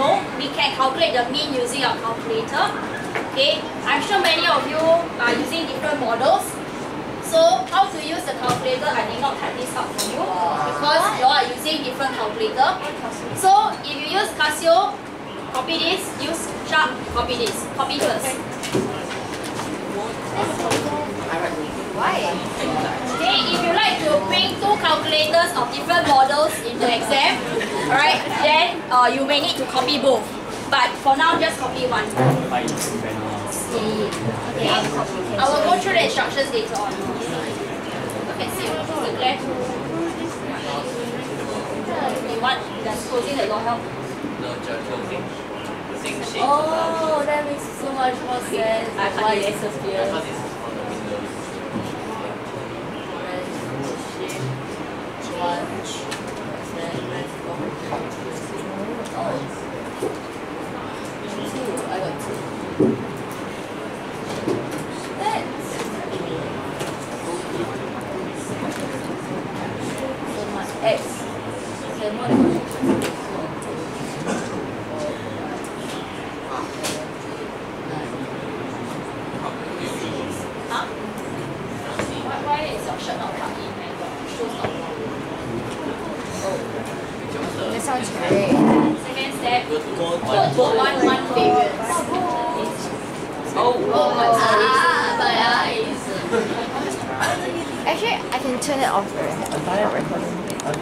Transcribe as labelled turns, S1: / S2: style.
S1: No, we can calculate the mean using a calculator. Okay, I'm sure many of you are using different models. So how to use the calculator, I did not type this out for you because uh-huh. you are using different calculator. So if you use Casio, copy this, use Sharp, copy this. Copy first.
S2: Why?
S1: Okay, if you like to bring two of different models in the exam, alright, then uh, you may need to copy both. But for now, just copy one. Okay, I will go through the instructions later on. Okay, see you. Declare to. You want, does closing the door help?
S3: No, just closing. Sing shape.
S2: Oh, that makes so much more sense. Why it's
S1: 哎。
S2: 哎。哎。上
S1: 车。Step,
S3: Go to
S1: go to one one variance.
S3: Oh,
S1: Oh my god.
S2: Ah, my eyes. Actually, I can turn it off. Right? Recording.